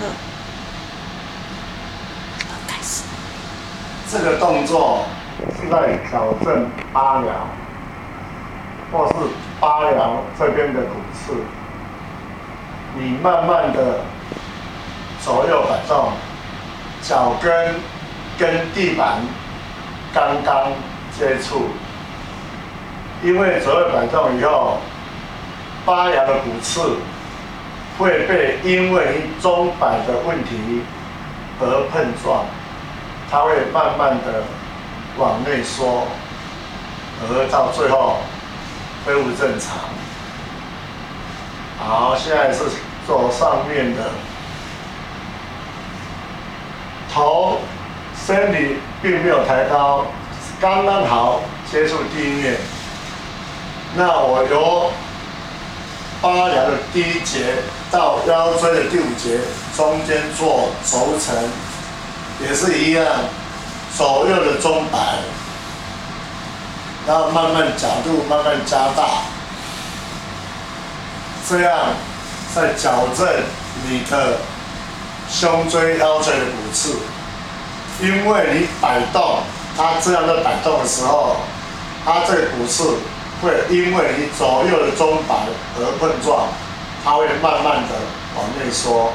嗯，开始。这个动作是在矫正八髎，或是八髎这边的骨刺。你慢慢的左右摆动，脚跟跟地板刚刚接触，因为左右摆动以后，八髎的骨刺会被因为钟摆的问题而碰撞，它会慢慢的往内缩，而到最后恢复正常。好，现在是做上面的，头、身体并没有抬高，刚刚好接触地面。那我由八髎的第一节到腰椎的第五节中间做轴承，也是一样，左右的中摆，然后慢慢角度慢慢加大。这样在矫正你的胸椎、腰椎的骨刺，因为你摆动，它这样在摆动的时候，它这个骨刺会因为你左右的中摆而碰撞，它会慢慢的往内缩，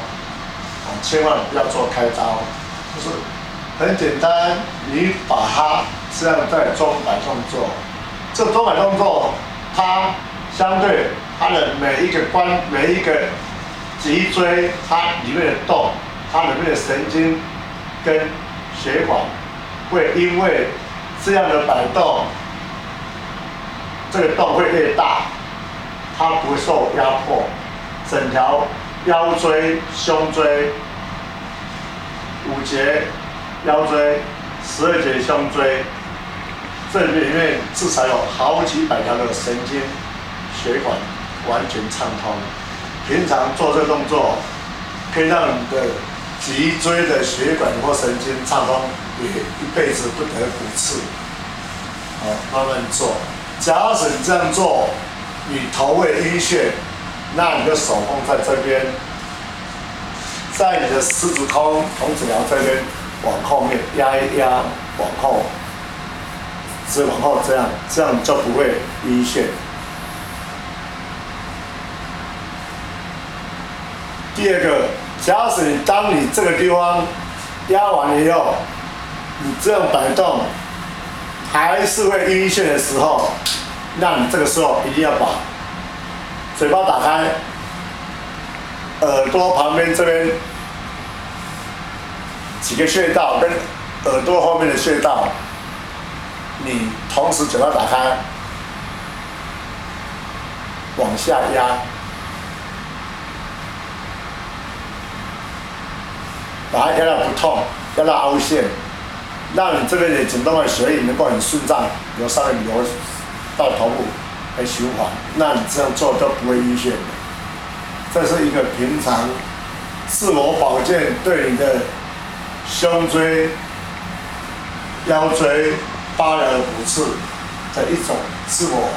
啊，千万不要做开刀，就是很简单，你把它这样在中摆动作，这中摆动作它相对。它的每一个关，每一个脊椎，它里面的洞，它里面的神经跟血管，会因为这样的摆动，这个洞会越大，它不受压迫，整条腰椎、胸椎、五节腰椎、十二节胸椎，这里面至少有好几百条的神经血管。完全畅通。平常做这个动作，可以让你的脊椎的血管或神经畅通，也一辈子不得骨刺。好，慢慢做。假使你这样做，你头会晕眩，那你的手放在这边，在你的十字弓、同指髎这边往后面压一压，往后，是往后这样，这样就不会晕眩。第二个，假使当你这个地方压完以后，你这样摆动还是会晕眩的时候，那你这个时候一定要把嘴巴打开，耳朵旁边这边几个穴道跟耳朵后面的穴道，你同时嘴巴打开，往下压。把它压到不痛，压到凹陷，让你这边的颈动脉血液能够很顺畅，由上面流到头部来循环，那你这样做都不会晕眩的。这是一个平常自我保健对你的胸椎、腰椎、八髎骨刺的一种自我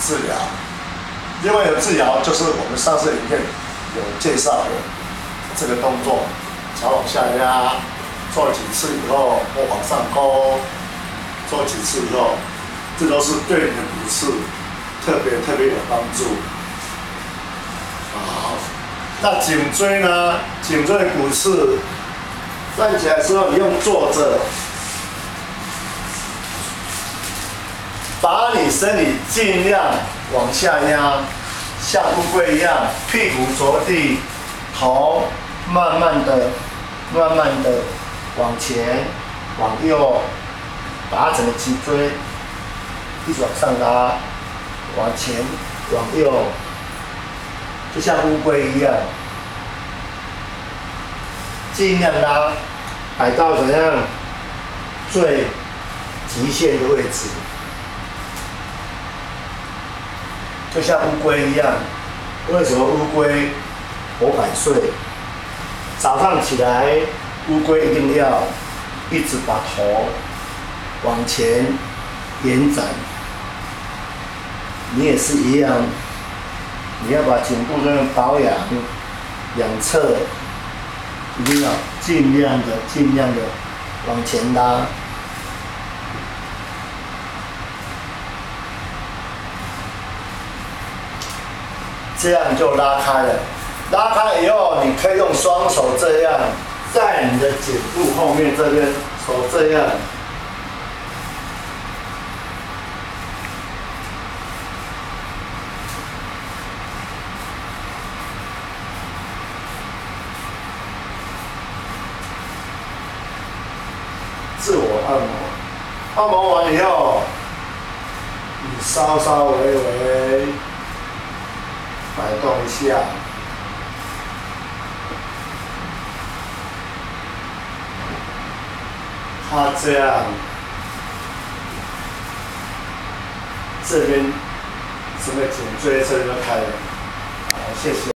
治疗。另外的治疗就是我们上次影片有介绍的这个动作。脚往下压，做几次以后，或往上勾，做几次以后，这都是对你的骨刺特别特别有帮助。好，那颈椎呢？颈椎骨刺，站起来之后，你用坐着，把你身体尽量往下压，像乌龟一样，屁股着地，头慢慢的。慢慢的往前、往右，把整个脊椎一直往上拉，往前、往右，就像乌龟一样，尽量拉，摆到怎样最极限的位置，就像乌龟一样。为什么乌龟活百岁？早上起来，乌龟一定要一直把头往前延展。你也是一样，你要把颈部这样保养，两侧一定要尽量的、尽量的往前拉。这样就拉开了，拉开以后，你可以用双手这样，在你的颈部后面这边，手这样，自我按摩，按摩完以后，你稍稍微微。摆动一下，他这样，这边整个颈椎这边都开了，好，谢谢。